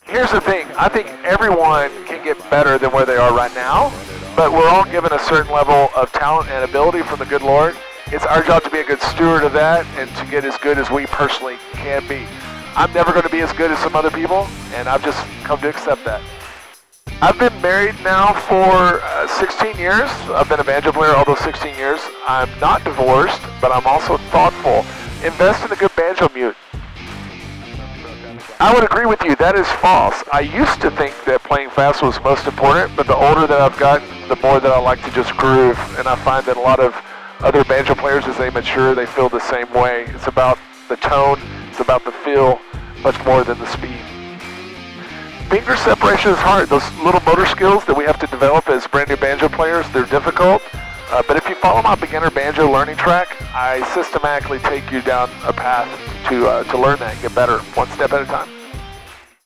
Here's the thing. I think everyone can get better than where they are right now, but we're all given a certain level of talent and ability from the good Lord. It's our job to be a good steward of that and to get as good as we personally can be. I'm never going to be as good as some other people, and I've just come to accept that. I've been married now for uh, 16 years. I've been a banjo player all those 16 years. I'm not divorced, but I'm also thoughtful. Invest in a good banjo mute. I would agree with you. That is false. I used to think that playing fast was most important, but the older that I've gotten, the more that I like to just groove. And I find that a lot of other banjo players, as they mature, they feel the same way. It's about the tone, it's about the feel, much more than the speed. Finger separation is hard. Those little motor skills that we have to develop as brand new banjo players, they're difficult. Uh, but if you follow my beginner banjo learning track, I systematically take you down a path to, uh, to learn that and get better one step at a time.